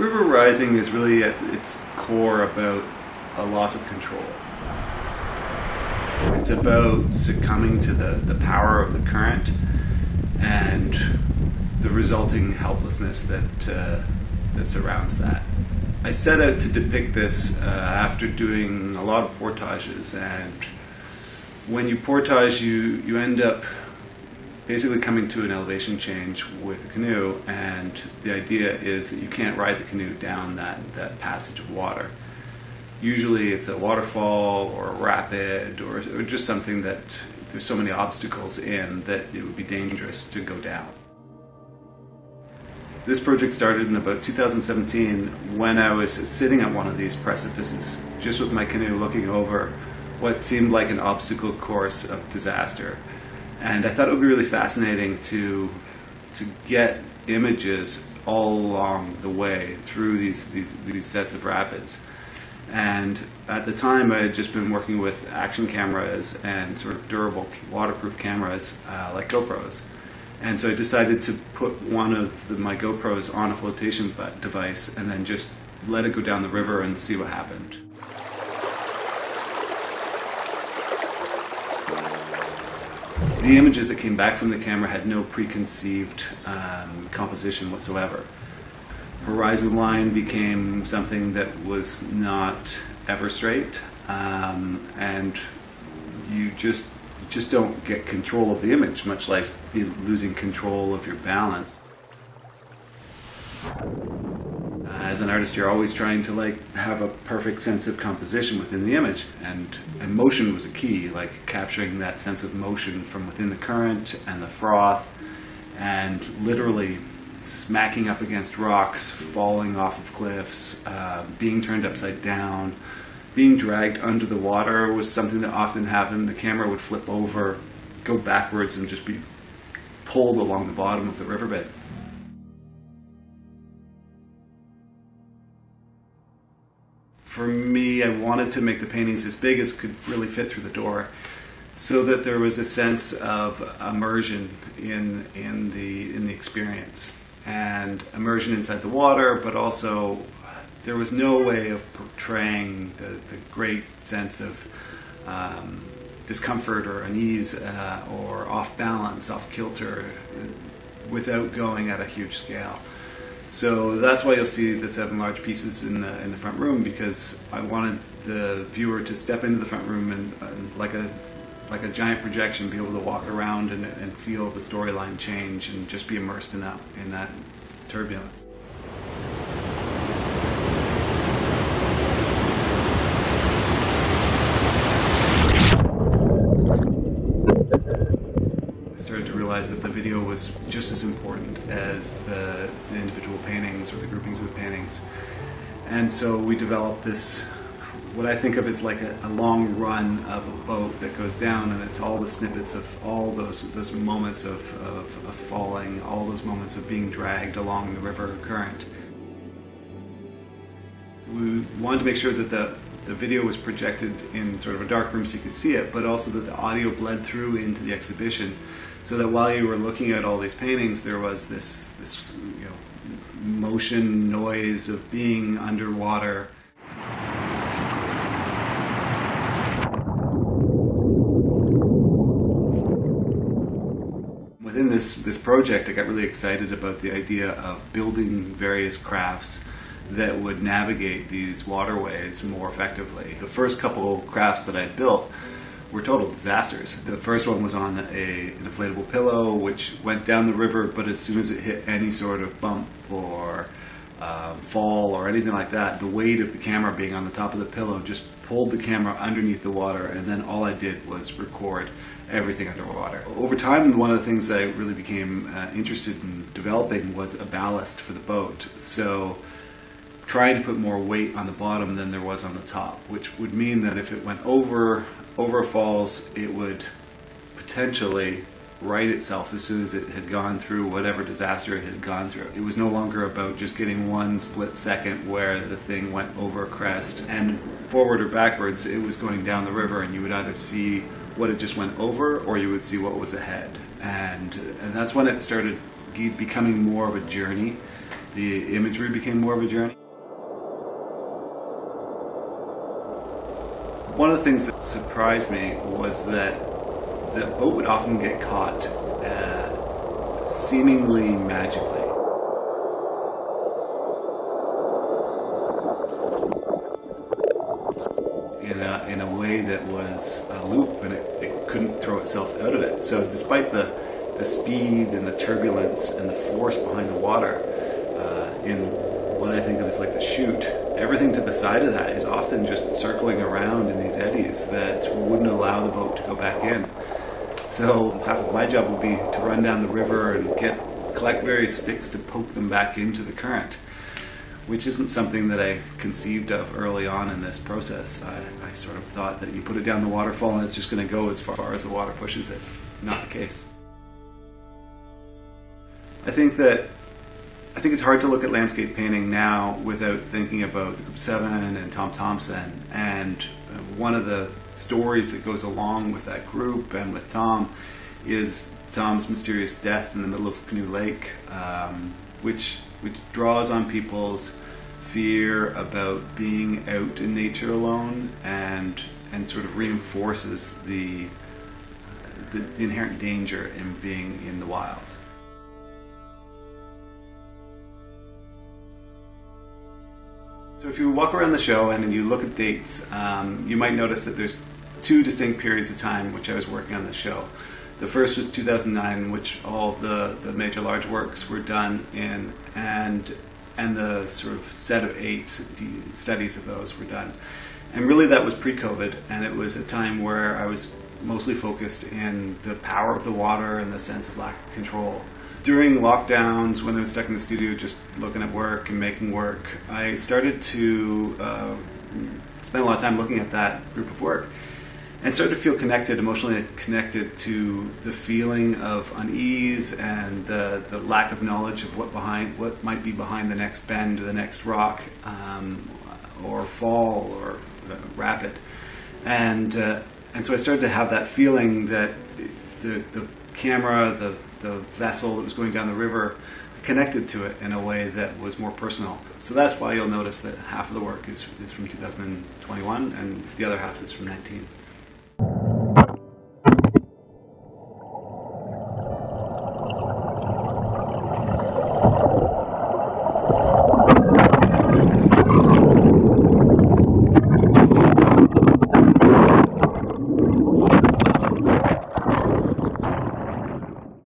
River rising is really at its core about a loss of control. It's about succumbing to the, the power of the current and the resulting helplessness that, uh, that surrounds that. I set out to depict this uh, after doing a lot of portages, and when you portage, you, you end up basically coming to an elevation change with the canoe, and the idea is that you can't ride the canoe down that, that passage of water. Usually it's a waterfall or a rapid or, or just something that there's so many obstacles in that it would be dangerous to go down. This project started in about 2017 when I was sitting at one of these precipices, just with my canoe looking over what seemed like an obstacle course of disaster. And I thought it would be really fascinating to, to get images all along the way through these, these, these sets of rapids. And at the time, I had just been working with action cameras and sort of durable waterproof cameras uh, like GoPros. And so I decided to put one of the, my GoPros on a flotation device and then just let it go down the river and see what happened. The images that came back from the camera had no preconceived um, composition whatsoever. Horizon line became something that was not ever straight, um, and you just just don't get control of the image, much like losing control of your balance. As an artist, you're always trying to like have a perfect sense of composition within the image, and, and motion was a key, like capturing that sense of motion from within the current and the froth, and literally smacking up against rocks, falling off of cliffs, uh, being turned upside down, being dragged under the water was something that often happened. The camera would flip over, go backwards, and just be pulled along the bottom of the riverbed. For me, I wanted to make the paintings as big as could really fit through the door so that there was a sense of immersion in, in, the, in the experience and immersion inside the water, but also there was no way of portraying the, the great sense of um, discomfort or unease uh, or off balance, off kilter, uh, without going at a huge scale. So that's why you'll see the seven large pieces in the in the front room because I wanted the viewer to step into the front room and, and like a like a giant projection, be able to walk around and, and feel the storyline change and just be immersed in that in that turbulence. That the video was just as important as the, the individual paintings or the groupings of the paintings. And so we developed this, what I think of as like a, a, long run of a boat that goes down, and it's all the snippets of all those those moments of, of, of falling, all those moments of being dragged along the river current. We wanted to make sure that the the video was projected in sort of a dark room so you could see it, but also that the audio bled through into the exhibition so that while you were looking at all these paintings, there was this, this you know, motion, noise of being underwater. Within this, this project, I got really excited about the idea of building various crafts that would navigate these waterways more effectively. The first couple crafts that I built were total disasters. The first one was on a, an inflatable pillow, which went down the river, but as soon as it hit any sort of bump or um, fall or anything like that, the weight of the camera being on the top of the pillow just pulled the camera underneath the water, and then all I did was record everything underwater. Over time, one of the things I really became uh, interested in developing was a ballast for the boat. So trying to put more weight on the bottom than there was on the top, which would mean that if it went over over falls, it would potentially right itself as soon as it had gone through whatever disaster it had gone through. It was no longer about just getting one split second where the thing went over a crest and forward or backwards, it was going down the river and you would either see what it just went over or you would see what was ahead. And, and that's when it started becoming more of a journey the imagery became more of a journey. One of the things that surprised me was that the boat would often get caught uh, seemingly magically. In a, in a way that was a loop and it, it couldn't throw itself out of it. So, despite the, the speed and the turbulence and the force behind the water, uh, in what I think of as like the chute, everything to the side of that is often just circling around in these eddies that wouldn't allow the boat to go back in. So half of my job would be to run down the river and get collect various sticks to poke them back into the current, which isn't something that I conceived of early on in this process. I, I sort of thought that you put it down the waterfall and it's just going to go as far as the water pushes it. Not the case. I think that I think it's hard to look at landscape painting now without thinking about the Group 7 and Tom Thomson. And uh, one of the stories that goes along with that group and with Tom is Tom's mysterious death in the middle of Canoe Lake, um, which, which draws on people's fear about being out in nature alone and, and sort of reinforces the, the, the inherent danger in being in the wild. So if you walk around the show and you look at dates, um, you might notice that there's two distinct periods of time which I was working on the show. The first was 2009, which all the, the major large works were done in, and and the sort of set of eight studies of those were done. And really, that was pre-COVID, and it was a time where I was mostly focused in the power of the water and the sense of lack of control during lockdowns, when I was stuck in the studio just looking at work and making work, I started to uh, spend a lot of time looking at that group of work and started to feel connected, emotionally connected to the feeling of unease and the, the lack of knowledge of what behind what might be behind the next bend or the next rock um, or fall or uh, rapid. And, uh, and so I started to have that feeling that the, the camera, the the vessel that was going down the river connected to it in a way that was more personal. So that's why you'll notice that half of the work is, is from 2021 and the other half is from 19.